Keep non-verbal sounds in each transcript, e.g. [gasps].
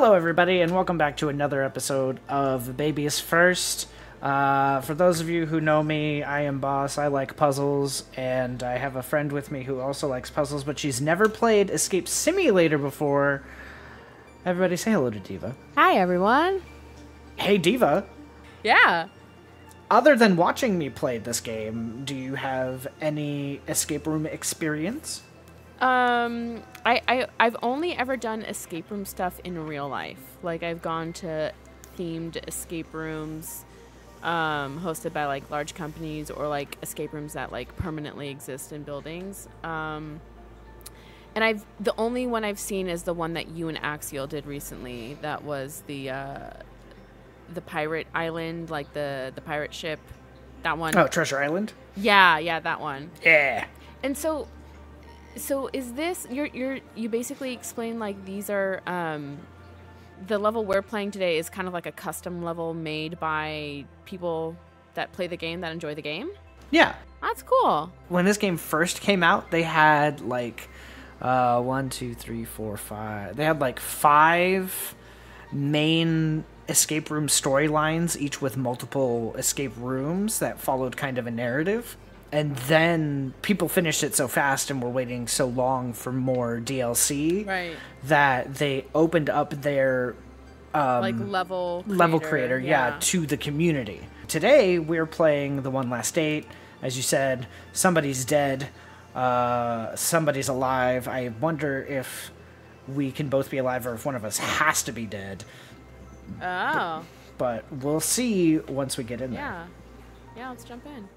Hello, everybody, and welcome back to another episode of Baby's First. Uh, for those of you who know me, I am Boss. I like puzzles, and I have a friend with me who also likes puzzles, but she's never played Escape Simulator before. Everybody say hello to Diva. Hi, everyone. Hey, Diva. Yeah. Other than watching me play this game, do you have any escape room experience? Um, I, I I've only ever done escape room stuff in real life. Like I've gone to themed escape rooms, um, hosted by like large companies or like escape rooms that like permanently exist in buildings. Um, and I've the only one I've seen is the one that you and Axial did recently. That was the uh, the pirate island, like the the pirate ship. That one. Oh, Treasure Island? Yeah, yeah, that one. Yeah. And so so is this you're you're you basically explain like these are um the level we're playing today is kind of like a custom level made by people that play the game that enjoy the game. Yeah. That's cool. When this game first came out, they had like uh, one, two, three, four, five. They had like five main escape room storylines, each with multiple escape rooms that followed kind of a narrative. And then people finished it so fast and were waiting so long for more DLC Right. that they opened up their um, Like level level creator, yeah. to the community. Today we're playing the one last date. As you said, somebody's dead, uh, somebody's alive. I wonder if we can both be alive or if one of us has to be dead. Oh. But we'll see once we get in there. Yeah. Yeah, let's jump in.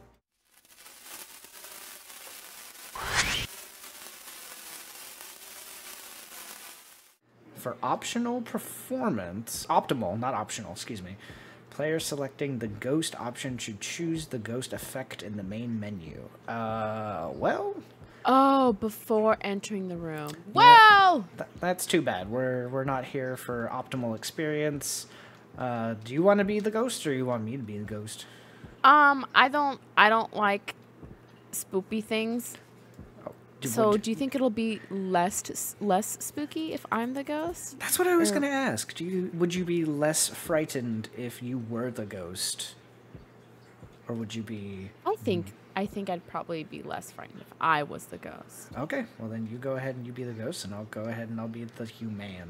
For optional performance, optimal, not optional, excuse me. Player selecting the ghost option should choose the ghost effect in the main menu. Uh, well, Oh, before entering the room. Well, Th- that's too bad. We're we're not here for optimal experience. Uh, do you want to be the ghost, or you want me to be the ghost? um I don't I don't like spoopy things. So, do you think it'll be less less spooky if I'm the ghost? that's what I was gonna ask. Do you would you be less frightened if you were the ghost, or would you be? I think hmm. I think I'd probably be less frightened if I was the ghost. Okay, well then you go ahead and you be the ghost, and I'll go ahead and I'll be the human.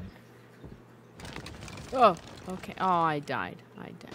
Oh, okay. Oh, I died. I died.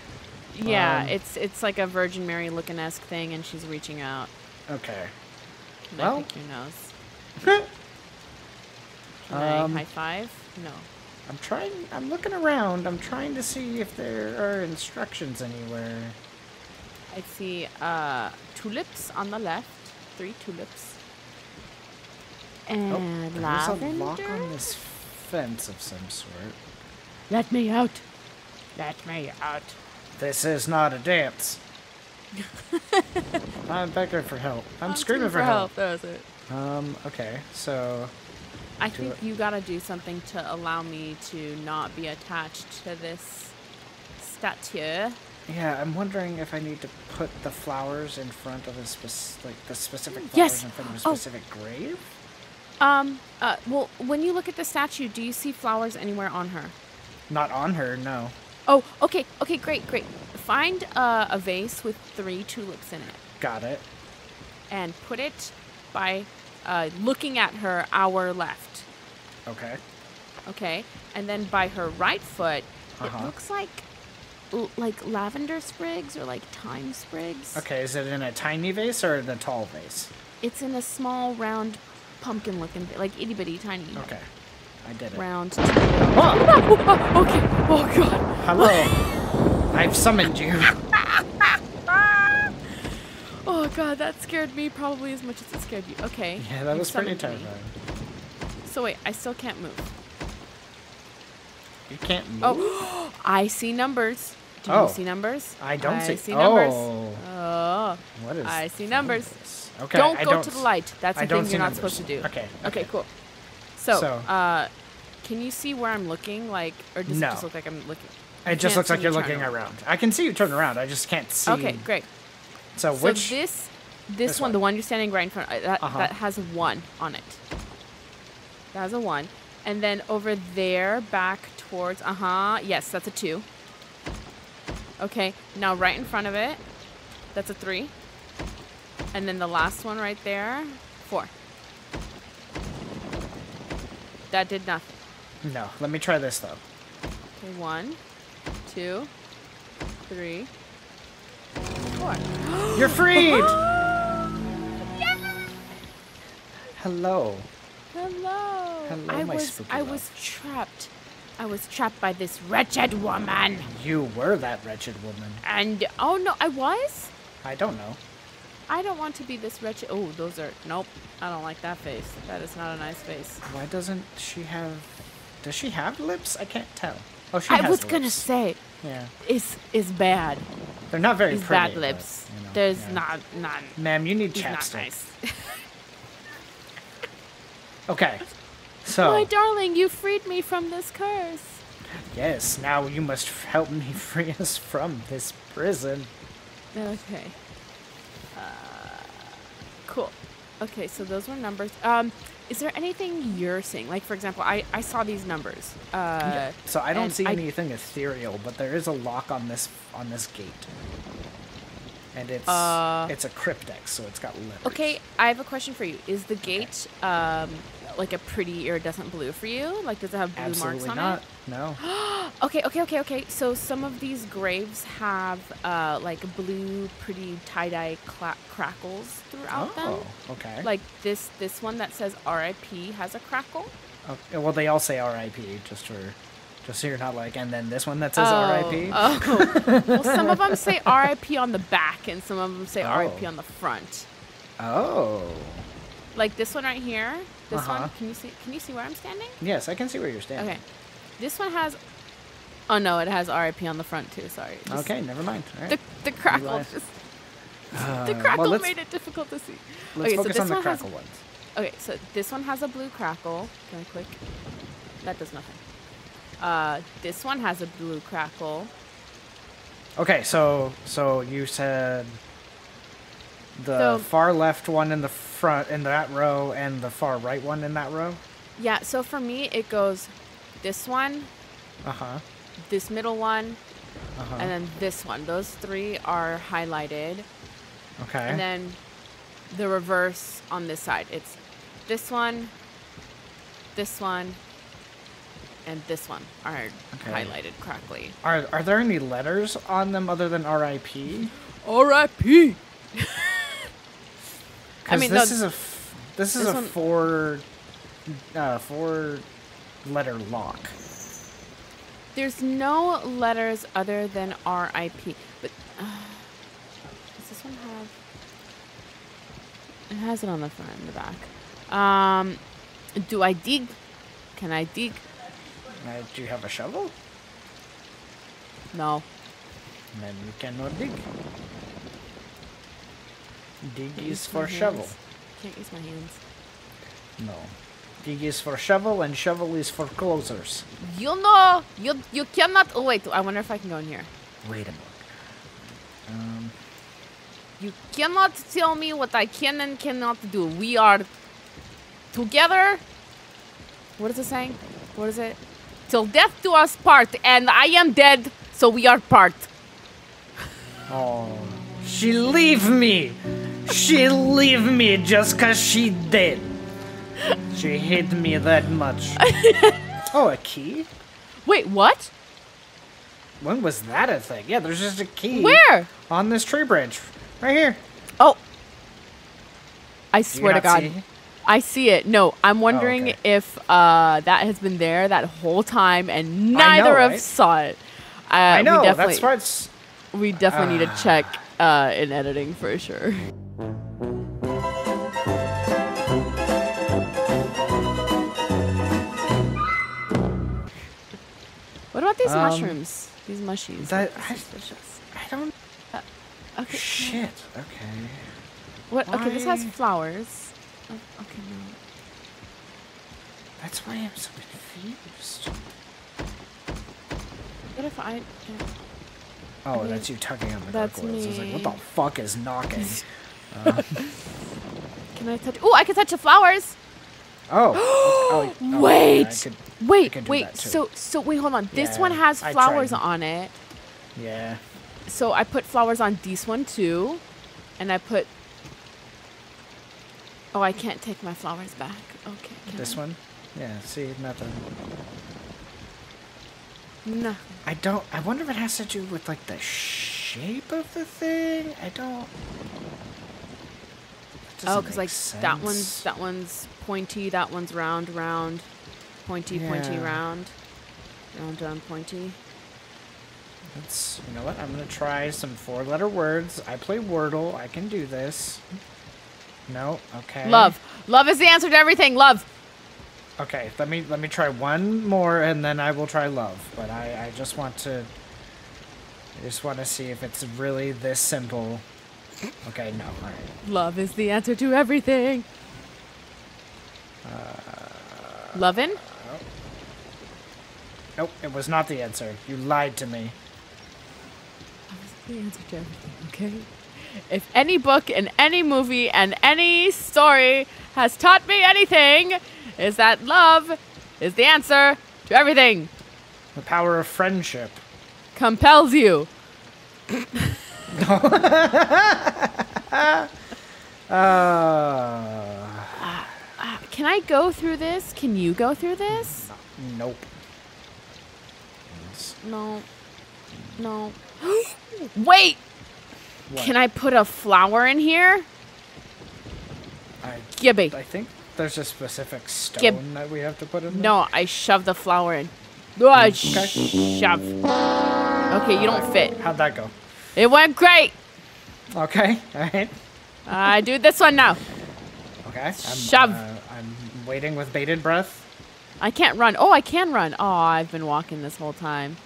Yeah, Um, it's it's like a Virgin Mary looking esque thing, and she's reaching out. Okay. Well- I pick your nose? Can Um, I high five? No. I'm trying. I'm looking around. I'm trying to see if there are instructions anywhere. I see uh, tulips on the left. Three tulips. Oh, And there's lavender. a lock on this fence of some sort. Let me out. Let me out. This is not a dance. [laughs] I'm begging for help. I'm, screaming for, help. That was it. Um. Okay. So. I think it. you gotta do something to allow me to not be attached to this statue. Yeah, I'm wondering if I need to put the flowers in front of a spec- like the specific flowers Yes. in front of a Oh. specific grave. Um, uh, well, when you look at the statue, do you see flowers anywhere on her? Not on her. No. Oh, okay, okay, great, great. Find uh, a vase with three tulips in it Got it. and put it by uh, looking at her, our left. Okay. Okay, and then by her right foot, Uh-huh. it looks like like lavender sprigs or like thyme sprigs. Okay. Is it in a tiny vase or in a tall vase? It's in a small, round, pumpkin-looking, like itty bitty, tiny, Okay. I did it. round. Oh, Oh, [laughs] okay. Oh god. hello. [laughs] I've summoned you. [laughs] Oh god, that scared me probably as much as it scared you. Okay. Yeah, that you was pretty summoned me. So wait, I still can't move. You can't move. Oh, [gasps] I see numbers. Do Oh. you see numbers? I don't I see. see numbers. Oh, Oh. what is? I see numbers. this? Okay, don't I go don't to the light. That's I the thing you're not numbers. supposed to do. Okay. Okay, cool. So, So- uh, can you see where I'm looking? Like, or does No. it just look like I'm looking? It just looks like you're looking around. around. I can see you turn around. I just can't see. Okay, great. So So which? this, this, this one, one. the one you're standing right in front, uh, that, Uh-huh. that has a one on it. That has a one, and then over there, back towards, uh huh, yes, that's a two. Okay, now right in front of it, that's a three, and then the last one right there, four. That did nothing. no. Let me try this though. Okay, one, two, three, four. [gasps] You're freed. [gasps] Hello. Hello. Hello, I my was spooky I love. was trapped. I was trapped by this wretched woman. You were that wretched woman. And oh no, I was? I don't know. I don't want to be this wretched. Oh, those are nope. I don't like that face. That is not a nice face. Why doesn't she have? Does she have lips? I can't tell. Oh, she I has was gonna say Yeah. is is bad. They're not very Is pretty. bad but, lips. you know, There's yeah. not none. Ma'am, you need chapstick. nice. [laughs] Okay. So My darling, you freed me from this curse. yes, now you must help me [laughs] free us from this prison. Okay. Uh, cool. Okay, so those were numbers. Um, is there anything you're seeing? Like, for example, I, I saw these numbers. Uh, So I don't see I- anything ethereal, but there is a lock on this on this gate, and it's Uh, it's a cryptex, so it's got letters. okay, I have a question for you. Is the gate um, like a pretty iridescent blue for you? Like, does it have blue Absolutely marks on not. No. [gasps] Okay, okay, okay, okay. So some of these graves have uh, like blue, pretty tie-dye cla- crackles throughout them. oh, okay. Like this this one that says R.I.P. has a crackle. okay. Well, they all say R.I.P. Just for, just so you're not like, and then this one that says Oh, R.I.P. Oh, well, some of them say R.I.P. on the back, and some of them say Oh. R.I.P. on the front. Oh. Like this one right here. This Uh-huh. one. Can you see? Can you see where I'm standing? Yes, I can see where you're standing. Okay. This one has. Oh no, it has R.I.P. on the front too. Sorry. Just Okay, never mind. Right. The the crackle just Uh, the crackle let's, made it difficult to see. Let's okay, so this on the one has- ones. Okay, so this one has a blue crackle. Can I click? That does nothing. Uh, this one has a blue crackle. Okay, so so you said the So- far left one in the front in that row and the far right one in that row. Yeah, so for me it goes this one, Uh huh. this middle one, Uh huh. and then this one. Those three are highlighted. okay. And then the reverse on this side. It's this one, this one, and this one are Okay. highlighted correctly. are are there any letters on them other than R.I.P.? R.I.P. [laughs] Because mean, this no, is a f- this is this a one- four uh, four letter lock. There's no letters other than R.I.P. But uh, does this one have? It has it on the front and the back. Um, do I dig? Can I dig? Uh, do you have a shovel? No. Then you cannot dig. Dig Can't is for shovel. Can't use my hands. No. Dig is for shovel and shovel is for closers. You know, you you cannot. Oh wait, I wonder if I can go in here. Wait a minute. Um, You cannot tell me what I can and cannot do. We are together. What is it saying? What is it? Till death do us part, and I am dead, so we are part. oh, she leave me. She leave me just cause she dead. She hate me that much. [laughs] oh, a key? Wait, what? When was that a thing? Yeah, there's just a key. Where? On this tree branch. Right here. Oh. I swear to God. see? I see it. No, I'm wondering okay. if uh, that has been there that whole time and neither of right? us saw it. Uh, I know, We definitely, that's why we definitely need to Ah. check uh, in editing for sure. What about these Um, mushrooms? These mushies. That- I- suspicious. I don't. Okay. Shit. Okay. What? Okay, this has Why- flowers. Oh, okay, no. That's why I'm so confused. What if I? yeah. Oh, that's you tugging on the that's gargoyles. I was like, what the fuck is knocking? [laughs] Can I touch? Oh, I can touch the flowers. oh. oh, [gasps] oh, wait, I could- wait, wait. So, so wait, hold on. This Yeah, one has flowers on it. yeah. So I put flowers on this one too, and I put. Oh, I can't take my flowers back. Okay. This I? one? Yeah, see, nothing. No. I don't. I wonder if it has to do with, like, the shape of the thing? I don't. Oh, because like that one's that one's pointy, that one's round, round, pointy, pointy, round, round, round, pointy. Let's, you know what? I'm gonna try some four-letter words. I play Wordle. I can do this. No. Okay. Love, love is the answer to everything. Love. Okay. Let me let me try one more, and then I will try love. But I I just want to. I just want to see if it's really this simple. Okay. No. Right. Love is the answer to everything. Uh, Lovin'? Nope. It was not the answer. You lied to me. Love is the answer to everything. Okay. If any book and any movie and any story has taught me anything, is that love is the answer to everything. The power of friendship. Compels you. Uh. [laughs] Can I go through this? Can you go through this? Nope. No. No. [gasps] Wait! What? Can I put a flower in here? I, Gibby. I think there's a specific stone Gib- that we have to put in. there. No, I shove the flower in. Oh, I Okay. shove. Okay, you don't fit. How'd that go? It went great. Okay. [laughs] All right. I do this one now. Okay. I'm, Shove. Uh, I'm waiting with bated breath. I can't run. Oh, I can run. Oh, I've been walking this whole time.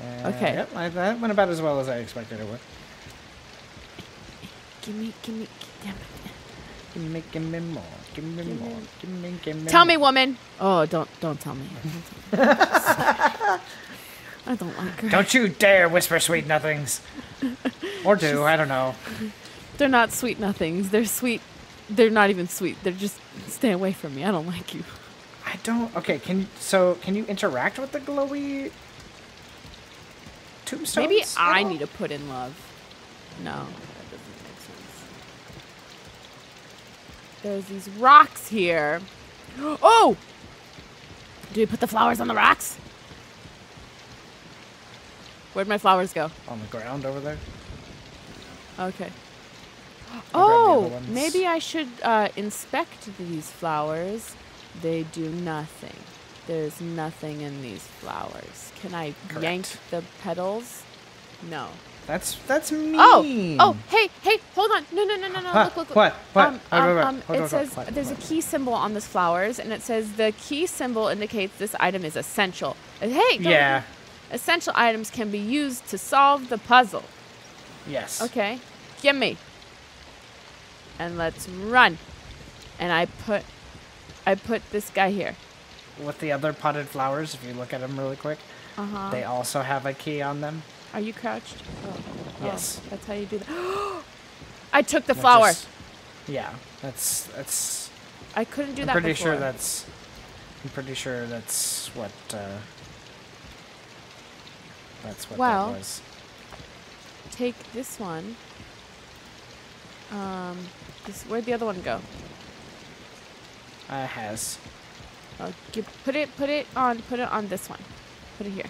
Uh, Okay. Yep. I, that went about as well as I expected it would. Give me, give me, damn it. Give me, give me more. Give me more. Give me, give me. Tell me, woman. Oh, don't, don't tell me. [laughs] I don't like her. Don't you dare whisper sweet nothings. Or do. I don't know. They're not sweet nothings. They're sweet. They're not even sweet. They're just stay away from me. I don't like you. I don't. Okay. Can so can you interact with the glowy tombstones? Maybe I need to put in love. No, that doesn't make sense. There's these rocks here. Oh! Do we put the flowers on the rocks? Where'd my flowers go? on the ground over there. Okay. I'll Oh, maybe I should uh, inspect these flowers. They do nothing. There's nothing in these flowers. Can I yank the petals? No. That's that's mean. Oh, oh, hey, hey, hold on. No, no, no, no, no. Huh, Look, look, look. what, what? Um, um, um, it says there's a key symbol on this flowers, and it says the key symbol indicates this item is essential. Uh, Hey, don't- Yeah. Essential items can be used to solve the puzzle. Yes. Okay, give me. And let's run. And I put, I put this guy here. With the other potted flowers, if you look at them really quick, Uh huh. they also have a key on them. Are you crouched? Oh. oh, Yes. that's how you do that. [gasps] I took the flower. is- yeah. That's that's. I couldn't do I'm that pretty before. sure that's. I'm pretty sure that's what. Uh, that's what Well, that was. take this one. Um, this, where'd the other one go? Uh, has. Oh, give, put it, put it on, put it on this one. Put it here.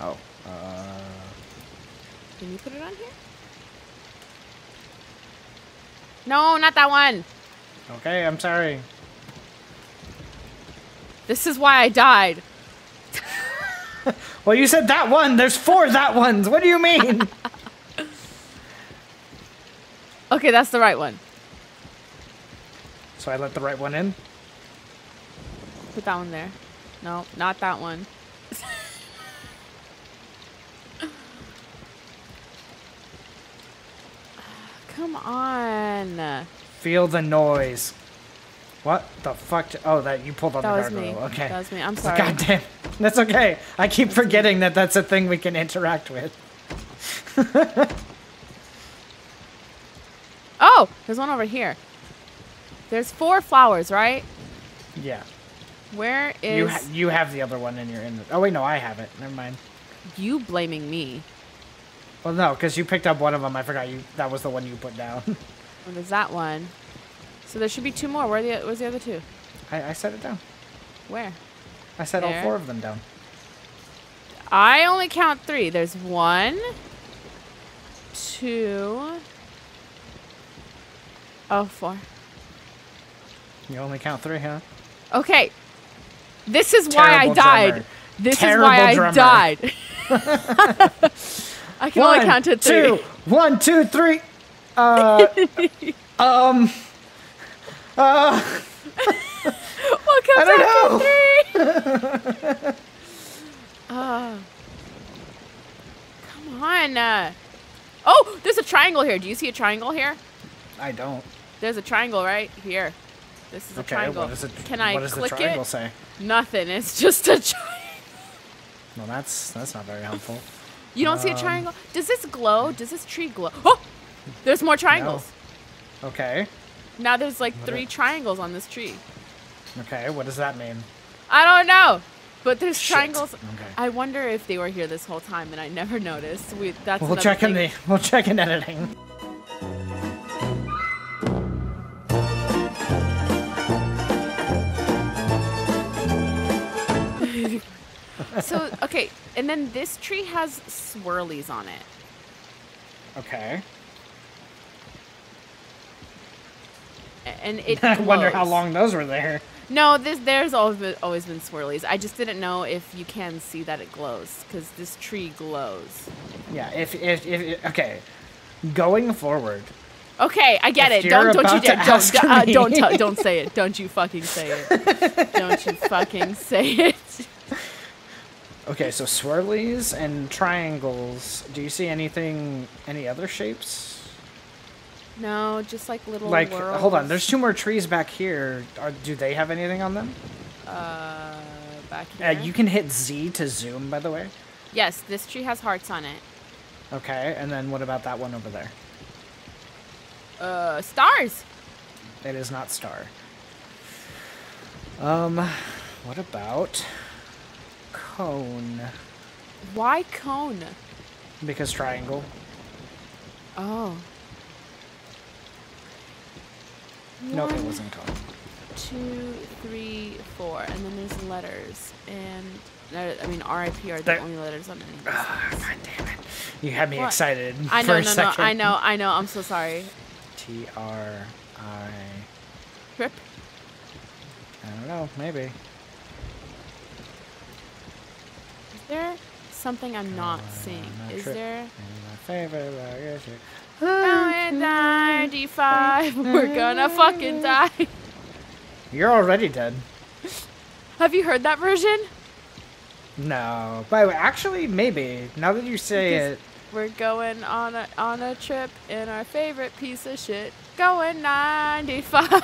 Oh. Uh. Can you put it on here? No, not that one. Okay. I'm sorry. This is why I died. [laughs] Well, you said that one. There's four that ones. What do you mean? [laughs] Okay, that's the right one. so I let the right one in. Put that one there. No, not that one. Come on. Feel the noise. What the fuck? Oh, that you pulled on That the was me. gargoyle. Okay. That was me. I'm sorry. God damn. That's okay. I keep forgetting that that's a thing we can interact with. [laughs] Oh, there's one over here. There's four flowers, right? Yeah. Where is You ha- you have the other one in your in. Oh wait, no, I have it. Never mind. you blaming me? Well, no, because you picked up one of them. I forgot you. That was the one you put down. [laughs] Well, there's that one. So there should be two more. Where are the where's the other two? I, I set it down. Where? I set all four of them down. I only count three. There's one, two, oh, four. You only count three, huh? Okay. This is why I Terrible died. This Terrible is why I died. [laughs] [laughs] I can only count to three. two, one, two, three. Uh, [laughs] um, uh, What comes I don't after three? [laughs] uh, come on. Uh, oh, there's a triangle here. Do you see a triangle here? I don't. There's a triangle right here. This is a Okay, triangle. what does it? Can I what does click the triangle it? say? Nothing. It's just a [laughs] triangle. Well, that's that's not very helpful. You don't see a Um, triangle? Does this glow? Does this tree glow? Oh! There's more triangles. Okay, Now there's like What three triangles on this tree. okay. What does that mean? I don't know. But there's Shit. triangles. Okay. I wonder if they were here this whole time and I never [laughs] noticed. We, that's We'll check in the we'll check in editing. So, okay, and then this tree has swirlies on it. Okay. And it [laughs] I wonder how long those were there. No, this there's always been, always been swirlies. I just didn't know if you can see that it glows because this tree glows. Yeah. If if if okay, going forward. Okay, I get it. Don't don't you dare don't uh, don't don't say it. Don't you fucking say it. don't you fucking say it. [laughs] Okay, so swirlies and triangles. Do you see anything? Any other shapes? No, just like little like, hold on. There's two more trees back here. Are, do they have anything on them? uh back here. Uh, you can hit Z to zoom, by the way. Yes, this tree has hearts on it. Okay, and then what about that one over there? Uh, stars. It is not star. Um, what about cone? Why cone? Because triangle. Oh. No, it wasn't cone. two, three, four, and then there's letters, and uh, I mean RIP are the There- only letters on any. things. God damn it! You had me What? excited I for know, a no, no, second. I know, I know. I'm so sorry. T R I. Rip. I don't know. Maybe. Is there something I'm not seeing? on a Is trip. there? My favorite legacy. Going 95. We're gonna fucking die. You're already dead. Have you heard that version? No, but actually, maybe. Now that you say Because- it, We're going on a on a trip in our favorite piece of shit. Going 95.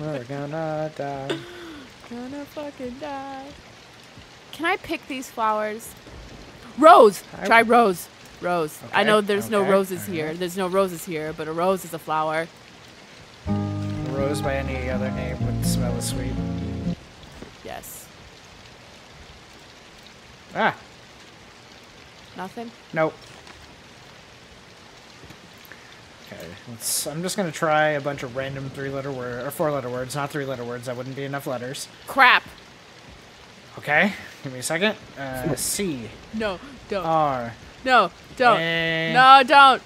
we're gonna die. [gasps] gonna fucking die. Can I pick these flowers? Rose. I- Try rose. Rose. I know there's no okay, roses here. alright. There's no roses here, but a rose is a flower. A Rose by any other name would smell as sweet. Yes. Ah, Nothing. nope. Okay, let's, I'm just gonna try a bunch of random three-letter word or four-letter words, not three-letter words. That wouldn't be enough letters. Crap. Okay, give me a second. Uh, C No. Don't. R no. Don't. A no. Don't.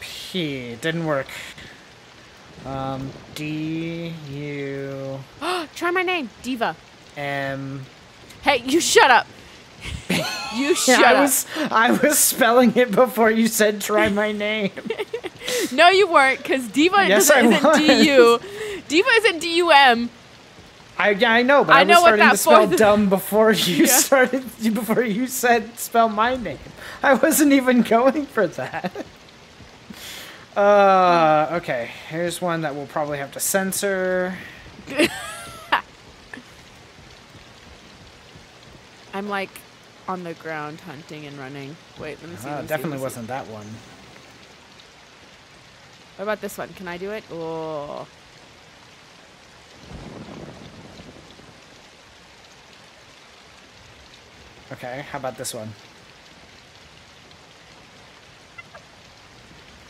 P didn't work. Um, D U [gasps] Try my name, Diva. M. Hey, you shut up. [laughs] you shut I up. was I was spelling it before you said try my [laughs] name. No, you weren't, because Diva Yes, isn't. D-U. Diva isn't D-U-M. I yeah, I know, but I I, know was starting to spell [laughs] dumb before you Yeah. started before you said spell my name. I wasn't even going for that. [laughs] Uh, okay. Here's one that we'll probably have to censor. [laughs] I'm like on the ground hunting and running. Wait, let me see. Uh, let me see, definitely let me see. wasn't that one. What about this one? Can I do it? Oh. Okay, how about this one?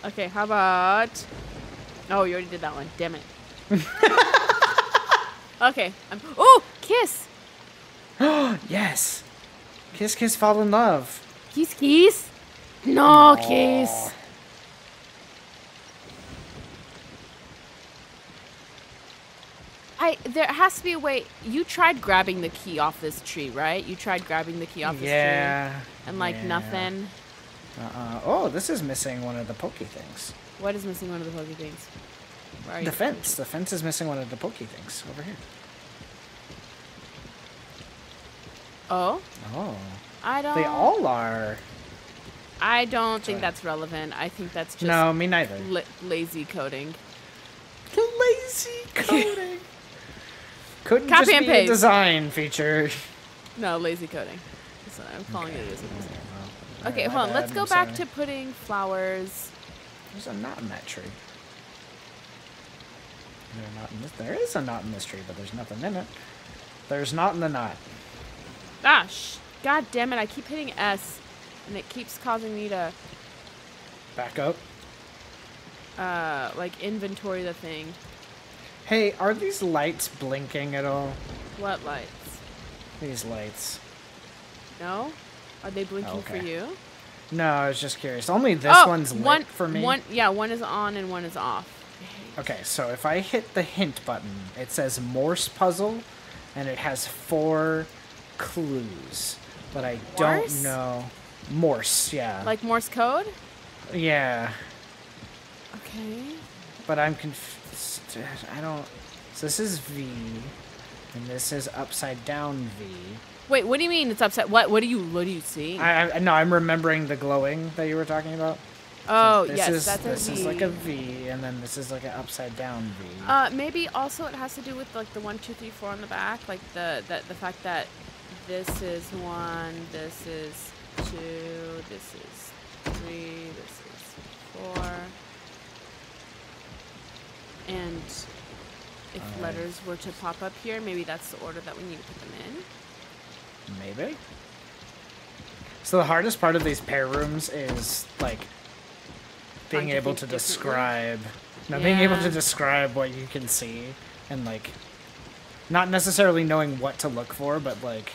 Okay, how about? Oh, you already did that one. Damn it. [laughs] okay. I'm. Oh, kiss. Oh [gasps] Yes. Kiss, kiss, fall in love. Kiss, kiss. No, kiss. I there has to be a way. You tried grabbing the key off this tree, right? You tried grabbing the key off this tree, Yeah. and like yeah. nothing. Uh-uh. Oh, this is missing one of the pokey things. What is missing? One of the pokey things. Where are The fence. The fence is missing one of the pokey things over here. Oh, Oh. I don't. They all are. I don't think that's relevant. I think that's just no, me neither. la- lazy coding. Lazy coding. [laughs] Couldn't Copy just and be paste. a design feature. [laughs] No, lazy coding. That's what I'm calling Okay. it. Is Well, Okay, alright, hold on. my Let's go I'm back sorry. to putting flowers. There's a knot in that tree. There's a knot in this. There is a knot in this tree, but there's nothing in it. There's not in the knot. Gosh, god damn it! I keep hitting S, and it keeps causing me to Back up. uh like inventory the thing. Hey, are these lights blinking at all? What lights? These lights. No? Are they blinking for you? No, I was just curious. Only this oh, one's lit one, for me. One, yeah, one is on and one is off. Okay, so if I hit the hint button, it says Morse puzzle, and it has four clues, but I Morse? don't know. Morse, yeah. Like Morse code? yeah, Okay. but I'm confused. I don't. So this is V, and this is upside down V. Wait, what do you mean it's upside? What? What do you? What do you see? I, I no, I'm remembering the glowing that you were talking about. oh, this yes, is that's a this is like a V, and then this is like an upside down V. Uh, maybe also it has to do with like the one, two, three, four on the back, like the the, the fact that this is one, this is two, this is three, this is four, and if letters were to pop up here, maybe that's the order that we need to put them in. Maybe. So the hardest part of these pair rooms is like being able to describe, no, being able to describe what you can see, and like not necessarily knowing what to look for, but like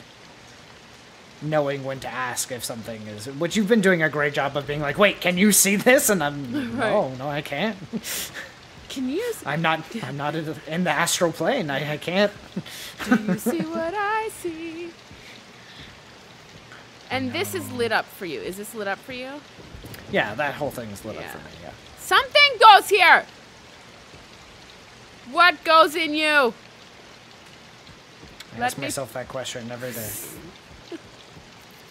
knowing when to ask if something is. Which you've been doing a great job of being like, wait, can you see this? And I'm [laughs] no, no, I can't. [laughs] Can you s- I'm not. I'm not in the, in the astral plane. I, I can't. do you see what I see? And this is lit up for you. Is this lit up for you? Yeah, that whole thing is lit up for me. Yeah. Something goes here. What goes in you? I Let ask me- myself that question every day. [laughs]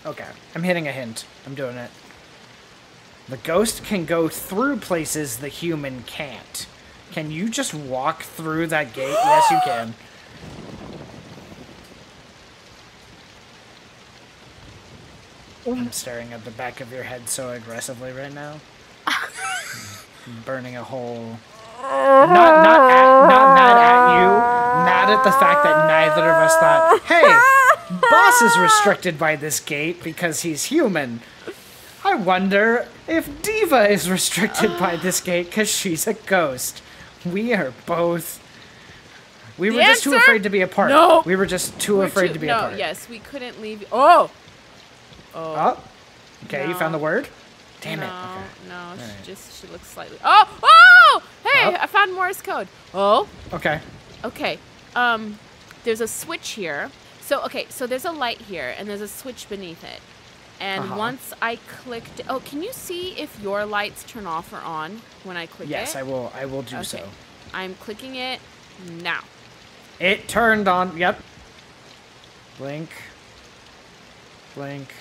Okay, I'm hitting a hint. I'm doing it. The ghost can go through places the human can't. Can you just walk through that gate? yes, you can. I'm staring at the back of your head so aggressively right now. [laughs] Burning a hole. Not, not, at, not mad at you, mad at the fact that neither of us thought, hey, Boss is restricted by this gate because he's human. I wonder if Diva is restricted by this gate because she's a ghost. We are both. We The were just too afraid to be apart. No. We were just too We're afraid too- to be no, apart. yes, we couldn't leave. Oh. Oh. Oh. Okay, you found the word? Damn no, it. Okay. no, she just she looks slightly. Oh, oh! Hey, Oh. I found Morse code. Oh, Okay. okay. Um, there's a switch here. So okay, so there's a light here, and there's a switch beneath it. And Uh-huh. once I clicked, oh, can you see if your lights turn off or on when I click Yes, it? I will. I will do Okay. so. I'm clicking it now. It turned on. Yep. Blink. Blink.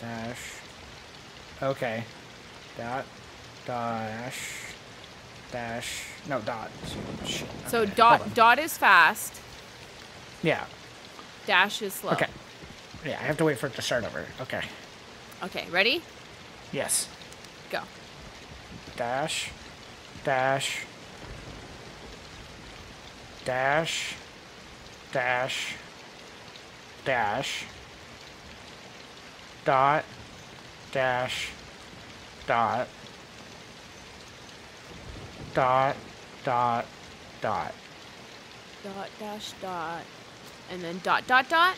Dash. Okay. Dot. dash, dash, no dot. Shit, So okay, dot dot is fast, Yeah. dash is slow. Okay. Yeah, I have to wait for it to start over. Okay. Okay, ready? Yes. Go. Dash, dash, dash, dash, dash, dot, dash, dot, dot, dot, dot. Dot dash dot, and then dot dot dot.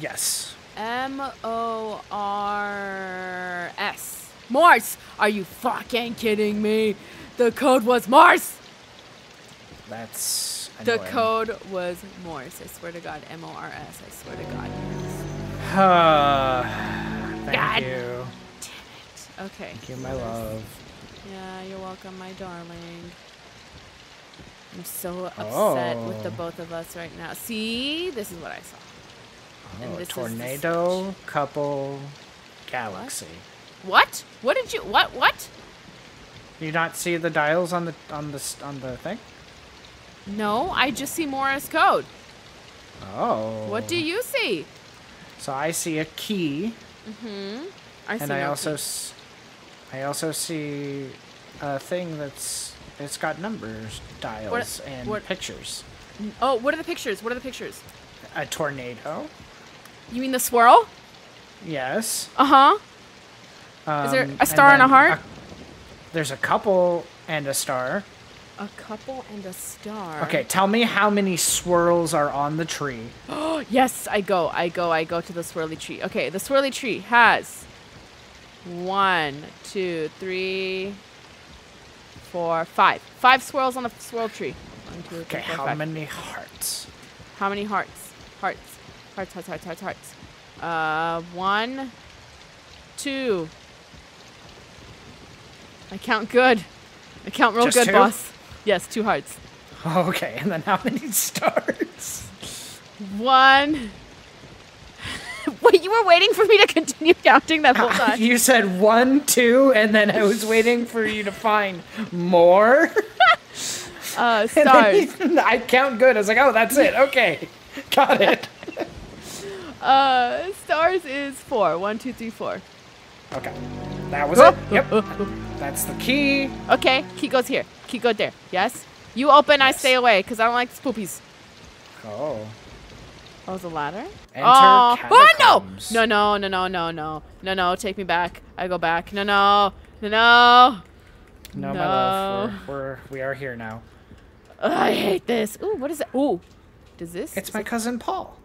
Yes. M O R S. Morse. Are you fucking kidding me? The code was Morse. That's The code was Morse. I swear to God. M O R S. I swear to God. [sighs] Thank God. you. Okay. Thank you, my love. Yeah, you're welcome, my darling. I'm so upset with the Oh. both of us right now. See, this is what I saw. And Oh, this is the tornado, couple, galaxy. What? What did you? What? What? Do you not see the dials on the on the on the thing? No, I just see Morse code. Oh. What do you see? So I see a key, Mm-hmm. I see and I no also s- I also see a thing that's it's got numbers, dials, and what- pictures. Oh, what are the pictures? What are the pictures? A tornado. You mean the swirl? Yes. Uh huh. Um, there a star and a then heart? there's a couple and a star. A couple and a star. Okay, tell me how many swirls are on the tree. Oh, [gasps] yes, I go. I go. I go to the swirly tree. Okay, the swirly tree has one, two, three, four, five. Five swirls on the swirl tree. One, two, three, Okay, four, how five. many hearts? How many hearts? Hearts. Hearts, hearts, hearts, hearts, hearts. Uh, one, two. I count good. I count real Just good, two? boss. Yes, two hearts. [laughs] Okay, and then how many stars? One. [laughs] Wait, you were waiting for me to continue counting that whole [laughs] time. you said one, two, and then I was waiting for you to find more. Uh, stars. I count good. I was like, oh, that's it. Okay, got it. Uh, stars is four. One, two, three, four. Okay, that was it. Yep, [laughs] that's the key. Okay, key goes here. Key go there. Yes. You open, I stay away, cause I don't like spoopies. Oh, Oh, the ladder? Enter oh, oh no! No, no, no, no, no, no, no, no. Take me back. I go back. No, no, no, no. no, my love, we're, we're we are here now. Ugh, I hate this. Ooh, what is it? Ooh, does this? It's my it- cousin Paul.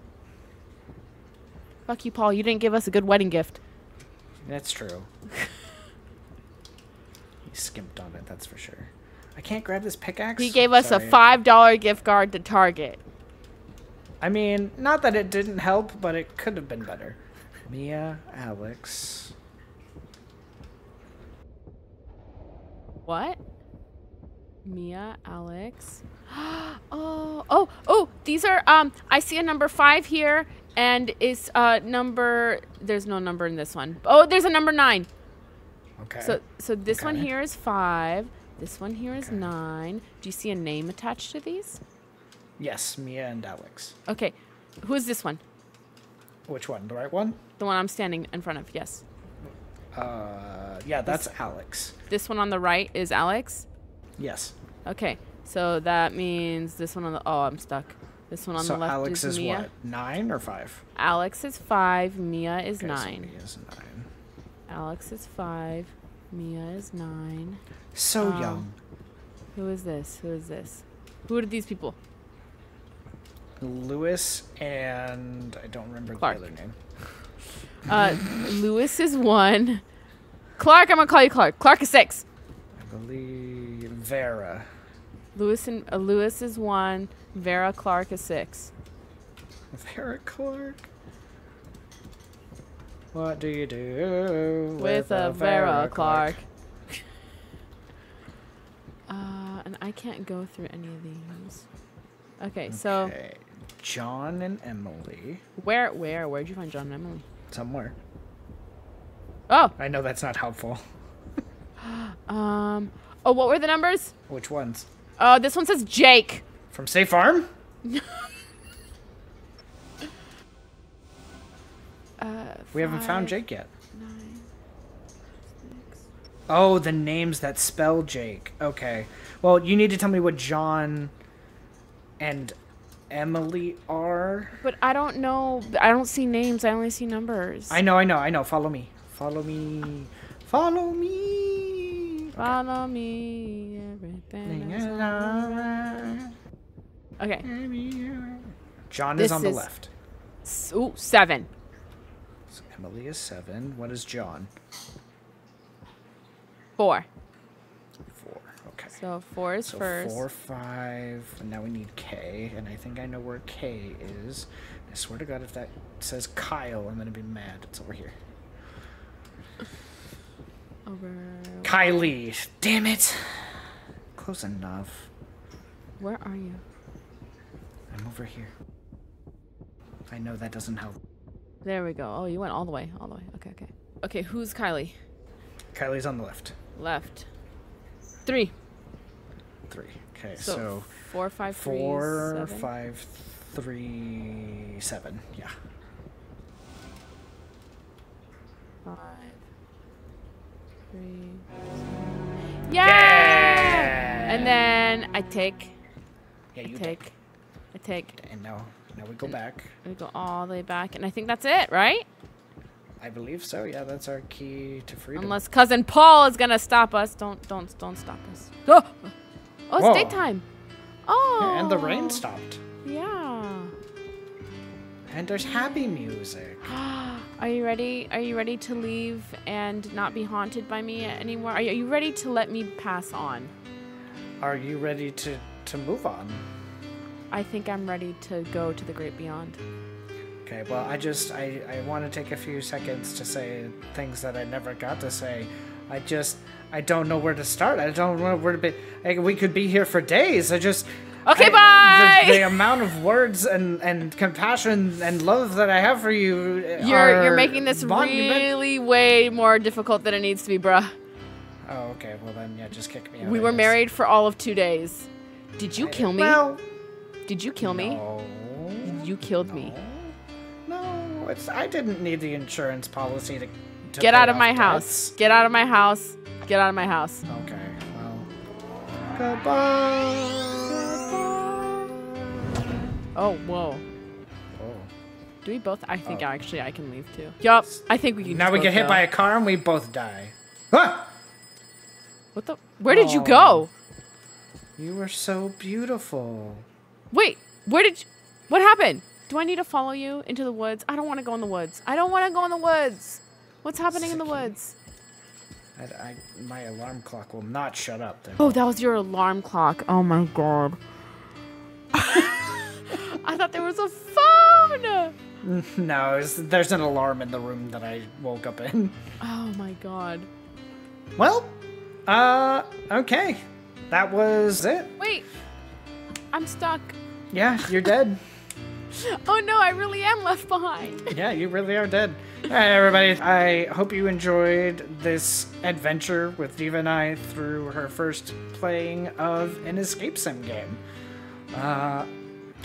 Fuck you, Paul. You didn't give us a good wedding gift. That's true. [laughs] he skimped on it, that's for sure. I can't grab this pickaxe. He gave us a five dollar gift card to Target. I mean, not that it didn't help, but it could have been better. Mia, Alex. What? Mia, Alex. [gasps] oh, oh, oh! These are um. I see a number five here, and it's uh number. There's no number in this one. Oh, there's a number nine. Okay. So, so this one here is five. This one here is Okay. nine. Do you see a name attached to these? yes, Mia and Alex. Okay, who is this one? Which one? The right one? The one I'm standing in front of. Yes. Uh, yeah, that's Alex. This one on the right is Alex. Yes. Okay, so that means this one on the. Oh, I'm stuck. This one on so the left Alex is, is, Mia. what? Nine or five? Alex is five. Mia is Okay, so nine. Mia's nine. Alex is five. Mia is nine. So Um, young. Who is this? Who is this? Who are these people? Lewis and I don't remember Clark. the other name. [laughs] Uh, Lewis is one. Clark, I'm gonna call you Clark. Clark is six. I believe Vera. Lewis and uh, Lewis is one. Vera Clark is six. [laughs] Vera Clark. What do you do With, a Vera Clark. [laughs] uh, and I can't go through any of these. Okay, so John and Emily where, where, where'd you find John and Emily? somewhere. Oh, I know that's not helpful. [laughs] [gasps] Um. Oh, what were the numbers? Which ones? Oh, this one says Jake. From Safe Farm? [laughs] Uh, We haven't found Jake yet. nine, six. Oh, the names that spell Jake. Okay. Well, you need to tell me what John and Emily are. But I don't know. I don't see names. I only see numbers. I know, I know, I know. Follow me. Follow me. Follow me. Follow me. Everything is alright. Okay. John This is on the is- left. S- Ooh, seven. So Emily is seven. What is John? Four. Four. Okay. So four is So first. four, five, and now we need K, and I think I know where K is. I swear to God, if that says Kyle, I'm gonna be mad. It's over here. Over. Kylie. Damn it. Close enough. Where are you? I'm over here. I know that doesn't help. There we go. Oh, you went all the way. All the way. Okay, okay. Okay, who's Kylie? Kylie's on the left. Left. Three. Three. Okay, So, so, four, five, three, four, seven. five, three, seven. Yeah. Five. Three. Yeah! Yeah! And then I take. Yeah, I you take. I take. And now, now we go back. We go all the way back, and I think that's it, right? I believe so. Yeah, that's our key to freedom. Unless cousin Paul is gonna stop us. Don't, don't, don't stop us. Oh, [gasps] oh it's Whoa. daytime. Oh. Yeah, and the rain stopped. Yeah. And there's happy music. [gasps] [gasps] Are you ready? Are you ready to leave and not be haunted by me anymore? Are you, are you ready to let me pass on? Are you ready to to move on? I think I'm ready to go to the great beyond. Okay, well, I just I I want to take a few seconds to say things that I never got to say. I just I don't know where to start. I don't know where to be. Like, we could be here for days. I just Okay, I- bye! The, the amount of words and and compassion and love that I have for you. You're you're making this monument- really way more difficult than it needs to be, bruh. Oh, okay. Well then, yeah, just kick me out. We I were guess. married for all of two days. Did you kill me? Well, Did you kill me? no. You killed me. No, it's I didn't need the insurance policy to. to Get out of my debts. house. Get out of my house. Get out of my house. Okay, well. Goodbye. Oh, whoa. Oh. Do we both? I think Oh. actually I can leave too. Yup. I think we can. Now we get hit go. by a car and we both die. Ah! What the? Where did you Oh. go? You were so beautiful. Wait. Where did? You, what happened? Do I need to follow you into the woods? I don't want to go in the woods. I don't want to go in the woods. What's happening in the woods? I, I, my alarm clock will not shut up. Then. Oh, that was your alarm clock. Oh my god. [laughs] I thought there was a phone. [laughs] No, there's an alarm in the room that I woke up in. Oh my god. Well, uh, okay. That was it. Wait. I'm stuck. Yeah, you're dead. [laughs] Oh no, I really am left behind. [laughs] yeah, you really are dead. All right, everybody. I hope you enjoyed this adventure with Diva and I through her first playing of an escape sim game. Uh,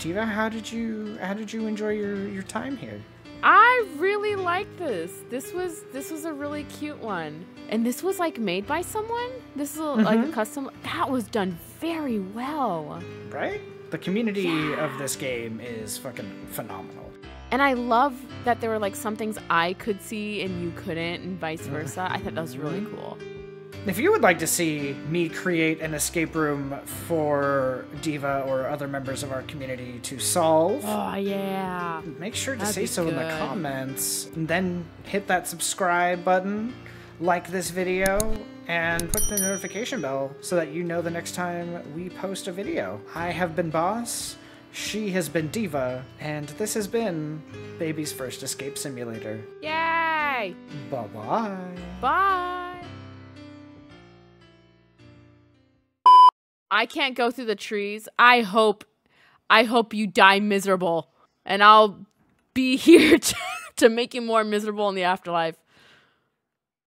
Diva, how did you how did you enjoy your your time here? I really like this. This was this was a really cute one. And this was like made by someone? This is a, like mm-hmm. a custom that was done very well. Right? The community of this game is fucking phenomenal. And I love that there were like some things I could see and you couldn't and vice versa. I thought that was really cool. If you would like to see me create an escape room for Diva or other members of our community to solve, Oh yeah. make sure to That'd say so in the comments. And then hit that subscribe button, like this video, and click the notification bell so that you know the next time we post a video. I have been Boss, she has been Diva, and this has been Baby's First Escape Simulator. Yay! Bye bye. Bye. I can't go through the trees. I hope I hope you die miserable and I'll be [laughs] here to, to make you more miserable in the afterlife.